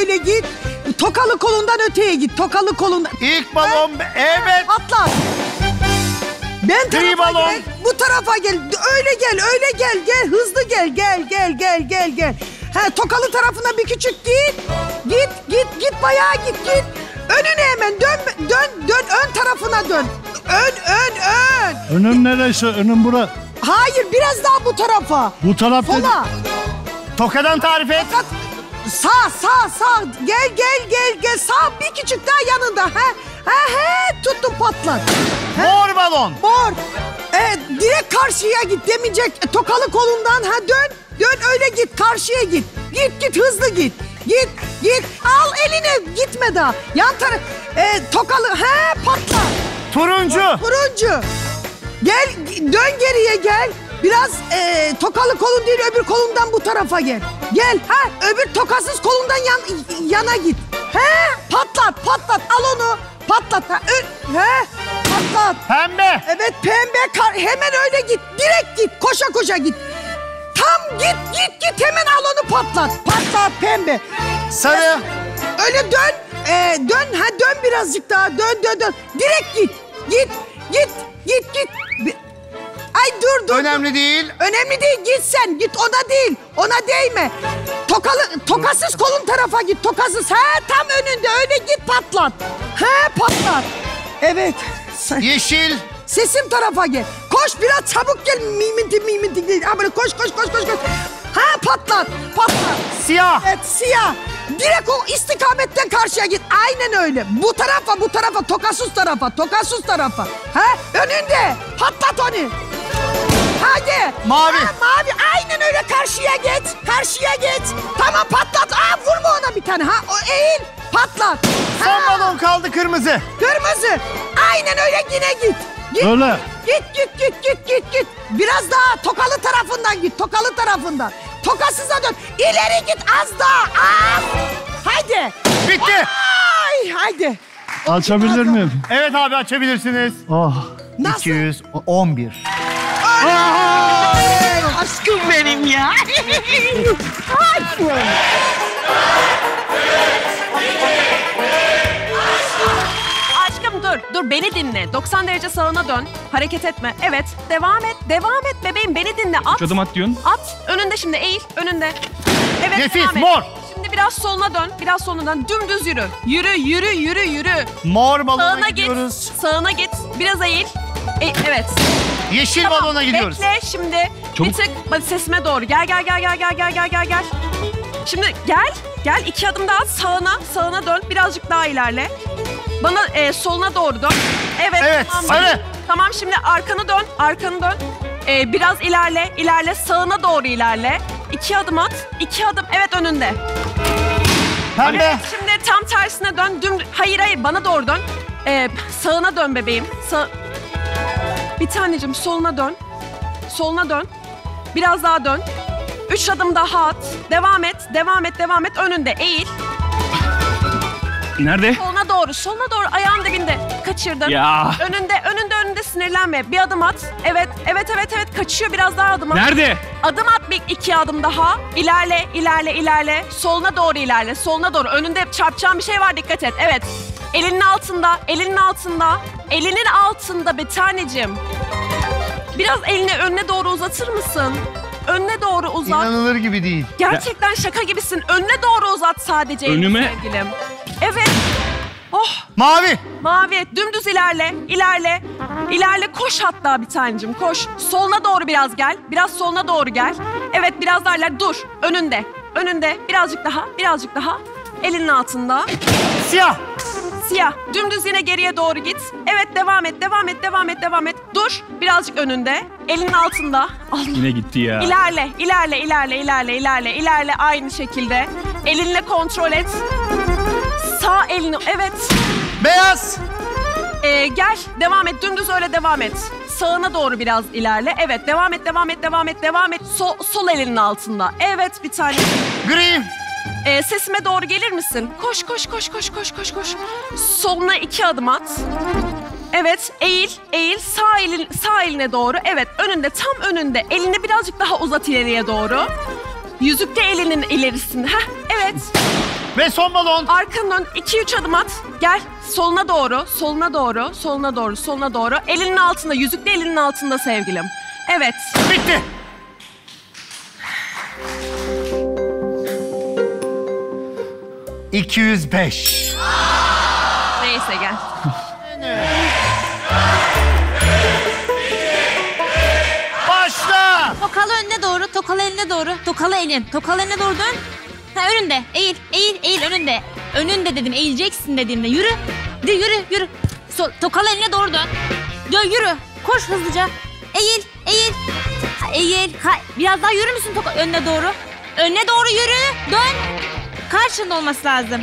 öyle git. Tokalı kolundan öteye git. Tokalı kolundan. İlk balon evet. Atla. Ben tarafa balon. gel. Bu tarafa gel. Öyle gel, öyle gel, gel. Hızlı gel, gel, gel, gel, gel, gel. He, tokalı tarafına bir küçük git. Git, git, git bayağı git, git. Önüne hemen dön, dön, dön. Ön tarafına dön. Ön, ön, ön. Önüm neresi? Önüm bura. Hayır, biraz daha bu tarafa. Bu taraf dedi. Sola. Tokadan tarif et. Fakat sağ, sağ, sağ. Gel, gel, gel, gel. Sağ bir küçük daha yanında. He, he, he. Tuttum patlat. Mor balon. Mor. Evet, direkt karşıya git demeyecek. E, Tokalı kolundan ha dön. Dön öyle git karşıya git. Git git hızlı git. Git git al eline gitme daha. Yan taraf e, tokalı he patla. Turuncu. Turuncu. Gel dön geriye gel. Biraz e, tokalı kolun değil öbür kolundan bu tarafa gel. Gel ha öbür tokasız kolundan yan, yana git. He patlat patlat al onu. Patlat ha. Ö- he patlat. Pembe. Evet pembe kar hemen öyle git. Direkt git. Koşa koşa git. Tam git git git hemen al onu patlat. Patlat pembe. Sarı. Öyle dön. Ee, dön ha dön birazcık daha. Dön dön dön. Direkt git. Git git git git. Ay dur dur. Önemli değil. Önemli değil git sen git ona değil ona değme. Tokalı, tokasız kolun tarafa git tokasız. Ha tam önünde öyle git patlat. Ha patlat. Evet. Sen- Yeşil. Sesim tarafa gel. Koş biraz çabuk gel. Miminti miminti değil. Ha böyle koş koş koş koş koş. Ha patlat patlat. Siyah. Evet siyah. Direkt o istikametten karşıya git. Aynen öyle. Bu tarafa bu tarafa tokasız tarafa tokasız tarafa. Ha önünde. Patlat onu. Hadi. Mavi. Ha, mavi. Aynen öyle karşıya geç. Karşıya geç. Tamam patlat. Aa vurma ona bir tane. Ha o eğil. Patlat. Son balon kaldı kırmızı. Kırmızı. Aynen öyle yine git. Git. Öyle. Git git git git git git. Biraz daha tokalı tarafından git. Tokalı tarafından. Tokasıza dön. İleri git az daha. Az. Haydi. Bitti. Ay haydi. Açabilir miyim? Evet abi açabilirsiniz. Oh. Nasıl? 211. Aşkım benim ya. Aşkım dur, dur beni dinle. 90 derece sağına dön. Hareket etme. Evet, devam et, devam et bebeğim. Beni dinle. At. Üç adım at diyorsun. At. Önünde şimdi eğil. Önünde. Evet, Nefis, devam et. mor. Şimdi biraz soluna dön. Biraz soluna dön. Dümdüz yürü. Yürü, yürü, yürü, yürü. Mor balona Sağına gidiyoruz. git. Sağına git. Biraz eğil. E, evet. Yeşil Tamam, balona gidiyoruz. Bekle şimdi. Çabuk. Bir tık bak sesime doğru. Gel gel gel gel gel gel gel gel gel gel. Şimdi gel. Gel iki adım daha sağına. Sağına dön. Birazcık daha ilerle. Bana e, soluna doğru dön. Evet. Evet, tamam. sarı. Tamam şimdi arkanı dön. Arkanı dön. E, biraz ilerle. ilerle. Sağına doğru ilerle. İki adım at. İki adım. Evet önünde. Pembe. Evet, şimdi tam tersine dön. Düm... Hayır hayır bana doğru dön. Ee, sağına dön bebeğim. Sağ... Bir tanecim soluna dön. Soluna dön. Biraz daha dön. Üç adım daha at. Devam et, devam et, devam et. Önünde eğil. Nerede? Soluna doğru, soluna doğru. Ayağın dibinde. Kaçırdın. Ya. Önünde, önünde, önünde sinirlenme. Bir adım at. Evet, evet, evet, evet. Kaçıyor biraz daha adım at. Nerede? Adım at bir iki adım daha. İlerle, ilerle, ilerle. Soluna doğru ilerle. Soluna doğru. Önünde çarpacağın bir şey var dikkat et. Evet. Elinin altında, elinin altında. Elinin altında bir tanecim. Biraz elini önüne doğru uzatır mısın? Önüne doğru uzat. İnanılır gibi değil. Gerçekten şaka gibisin. Önüne doğru uzat sadece elini Önüme? sevgilim. Evet. Oh Mavi. mavi dümdüz ilerle ilerle. İlerle koş hatta bir tanecim koş. Soluna doğru biraz gel. Biraz soluna doğru gel. Evet biraz daha ilerle dur. Önünde. Önünde birazcık daha birazcık daha. Elinin altında. Siyah. Siyah. Dümdüz yine geriye doğru git. Evet devam et devam et devam et devam et. Dur birazcık önünde. Elinin altında. Allah. Yine gitti ya. İlerle, ilerle, ilerle, ilerle, ilerle, ilerle aynı şekilde. Elinle kontrol et. Sağ elini, evet. Beyaz. Ee, gel, devam et, dümdüz öyle devam et. Sağına doğru biraz ilerle. Evet, devam et, devam et, devam et, devam et. Sol, sol elinin altında. Evet, bir tane. Gri. Ee, sesime doğru gelir misin? Koş, koş, koş, koş, koş, koş, koş. Soluna iki adım at. Evet, eğil, eğil. Sağ elin, sağ eline doğru. Evet, önünde, tam önünde. Elini birazcık daha uzat ileriye doğru. Yüzükte elinin ilerisinde. Heh, evet. Ve son balon. Arkanı dön. 2-3 adım at. Gel. Soluna doğru. Soluna doğru. Soluna doğru. Soluna doğru. Elinin altında. Yüzük de elinin altında sevgilim. Evet. Bitti. İki yüz beş. Neyse gel. Başla. Tokalı önüne doğru, tokalı eline doğru. Tokalı elin. Tokalı eline doğru dön. Ha önünde. Eğil, eğil, eğil önünde. Önünde dedim. Eğileceksin dediğimde. Yürü. De yürü, yürü. Sol, tokalı eline doğru dön. Dön yürü. Koş hızlıca. Eğil, eğil. Ha, eğil. Ha, biraz daha yürür müsün toka önüne doğru? Önüne doğru yürü. Dön. Karşında olması lazım.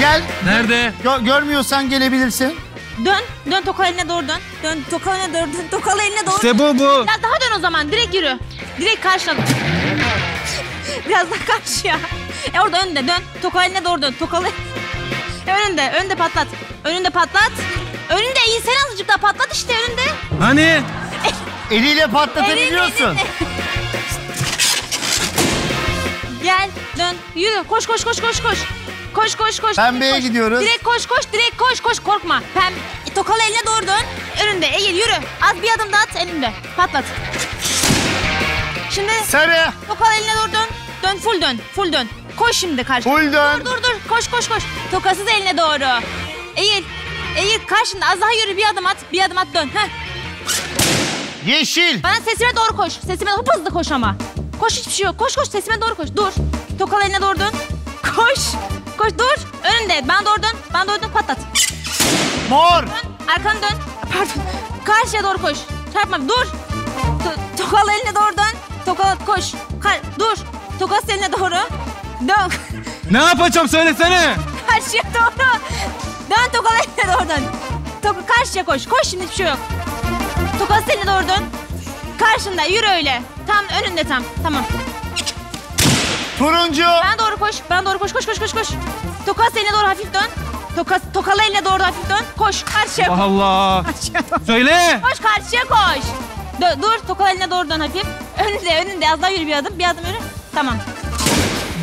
Gel. Nerede? Gö- görmüyorsan gelebilirsin. Dön. Dön tokalı eline doğru dön. Dön tokalı eline doğru dön. Tokalı eline doğru. İşte bu bu. Biraz daha dön o zaman. Direkt yürü. Direkt karşına. Biraz daha karşıya. E orada önde dön. Tokalı eline doğru dön. Tokalı. önünde. Önünde patlat. Önünde patlat. Önünde iyi sen azıcık daha patlat işte önünde. Hani? Eliyle patlatabiliyorsun. Elinde, Gel dön. Yürü. Koş koş koş koş koş. Koş koş koş. Pembeye Koş. gidiyoruz. Direkt koş koş. Direkt koş koş. Korkma. Pem. Tokalı eline doğru dön. Önünde. Eğil yürü. Az bir adım daha at önünde. Patlat. Şimdi Sarı. Tokalı eline doğru dön. Dön full dön. Full dön. Koş şimdi karşı. Full dön. Dur dur dur. Koş koş koş. Tokasız eline doğru. Eğil. Eğil karşında az daha yürü bir adım at. Bir adım at dön. Heh. Yeşil. Bana sesime doğru koş. Sesime hıp hızlı koş ama. Koş hiçbir şey yok. Koş koş sesime doğru koş. Dur. Tokalı eline doğru dön. Koş. Koş dur. Önünde. Ben doğru dön. Ben doğru dön patlat. Mor. Dön. Arkanı dön. Pardon. Karşıya doğru koş. Çarpma. Dur. To- tokalı eline doğru dön. Tokalı koş. Kar dur. Tokalı eline doğru. Dön. Ne yapacağım söylesene. Karşıya doğru. Dön tokalı eline doğru dön. Toka karşıya koş. Koş şimdi hiçbir şey yok. Tokalı eline doğru dön. Karşında yürü öyle. Tam önünde tam. Tamam. Turuncu. Ben doğru koş. Ben doğru koş. Koş koş koş koş. Tokalı eline doğru hafif dön. Tokas, tokalı eline doğru hafif dön. Koş karşıya koş. Allah. Karşıya koş. Söyle. Koş karşıya koş. Dö- dur tokalı eline doğru dön hafif. Önünde önünde az daha yürü bir adım. Bir adım yürü. Tamam.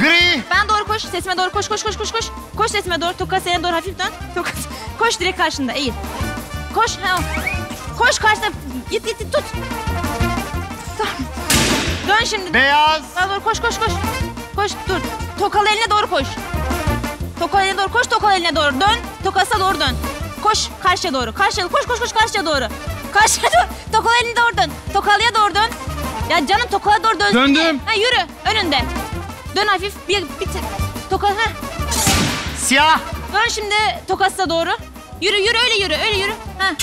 Gri. Ben doğru koş. Sesime doğru koş koş koş koş koş. Koş sesime doğru. Tokalı eline doğru hafif dön. Tokas. Koş direkt karşında. Eğil. Koş. Ha. Koş karşıda. Git git git tut. Tamam. Dön şimdi. Beyaz. Bana doğru koş koş koş. Koş dur. Tokalı eline doğru koş. Tokalı eline doğru koş tokalı eline doğru dön. Tokasına doğru dön. Koş karşıya doğru. Karşıya koş koş koş karşıya doğru. Karşıya doğru. Tokalı eline doğru dön. Tokalıya doğru dön. Ya canım tokala doğru dön. Döndüm. Ha yürü önünde. Dön hafif bir bir tokal ha. Siyah. Dön şimdi tokasına doğru. Yürü yürü öyle yürü öyle yürü. Ha.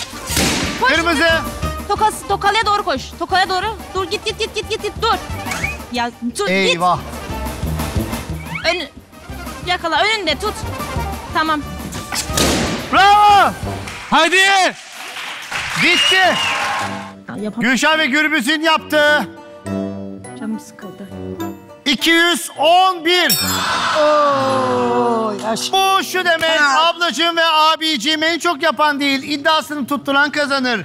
Koş şimdi. Tokas, tokalıya doğru koş. Tokalıya doğru. Dur git git git git git git dur. Ya dur git. Eyvah. Ön... Yakala önünde tut. Tamam. Bravo. Hadi. Bitti. Ya, yapam Gülşah ve Gürbüz'ün yaptığı canım sıkıldı. 211. Oo, yaş. Bu şu demek ablacığım ve abicim en çok yapan değil iddiasını tutturan kazanır.